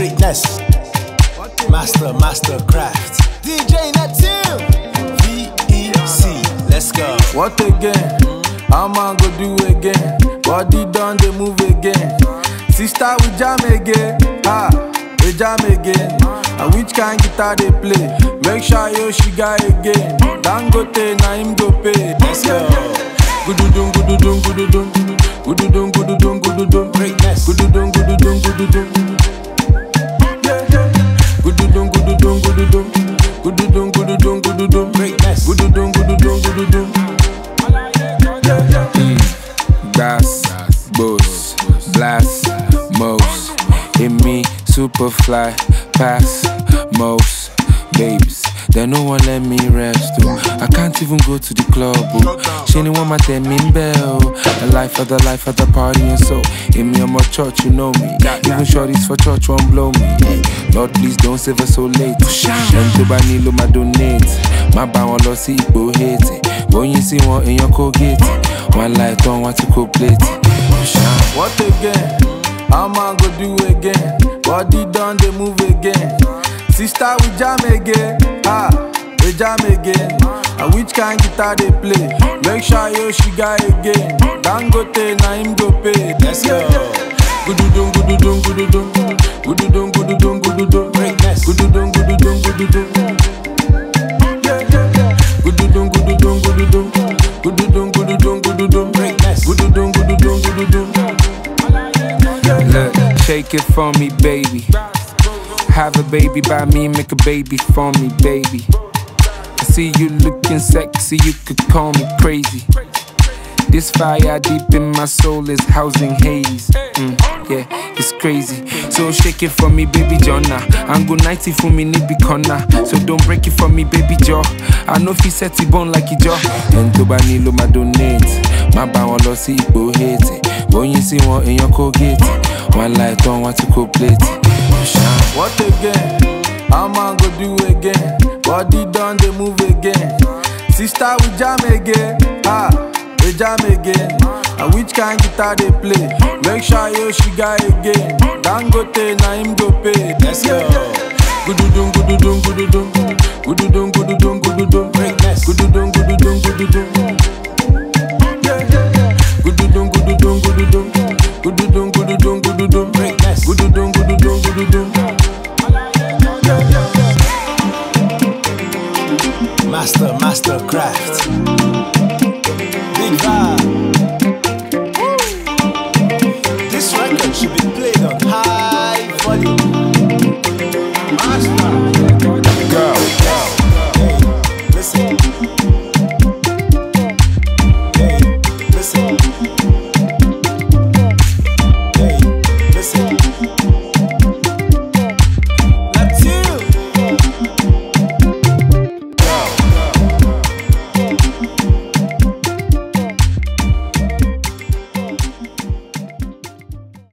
Greatness. Master, Masterkraft. DJ Natil. VEC. Let's go. What again? How man go do again? Body done, they move again. Sister, we jam again. Ah, we jam again. And which kind guitar they play? Make sure yo she got again. Dangote, na him go pay. Let's go. Gududum, gududum, gududum. Gududum, gududum, gududum. Greatness. Gududum, gududum, gududum. In me, super fly, pass, most. Babes, they no one let me rest. Oh. I can't even go to the club. Oh. She ain't want my ten min bell. Oh. The life of the life of the party and so. In me, I'm a church, you know me. Even shorties for church won't blow me. Lord, please don't save us so late. Them to buy Nilo, my donate. My buy one loss, see, go hate it. When you see one in your Colgate, one light on, want to go plate. What again? How man go do again? Body done, they move again. Sister, we jam again. Ah, we jam again. And which kind guitar they play? Make sure yo she got again. Dangote, na him go pay. Let's go. Gududum, gududum, gududum. Gududum, gududum, gududum. Greatness. Gududum, gududum, gududum. Yeah, yeah, Shake it for me, baby. Have a baby by me, make a baby for me, baby. I see you looking sexy, you could call me crazy. This fire deep in my soul is housing haze. Mm, yeah, it's crazy. So shake it for me, baby Jonna. And go 90 for me, nippy corner. So don't break it for me, baby Joe. I know if you set it bone like it jaw. And to banilo my donate. My bow on lossy, go hate it. When you see one in your Colgate, one light on, want to go plate. What again? How man go do again? Body done, they move again. Sister, we jam again. Ah, we jam again. And which kind guitar they play? Make sure yo she got again. Dangote, na him go pay. Let's go. Gududum, gududum, gududum. master, Masterkraft. Big vibe.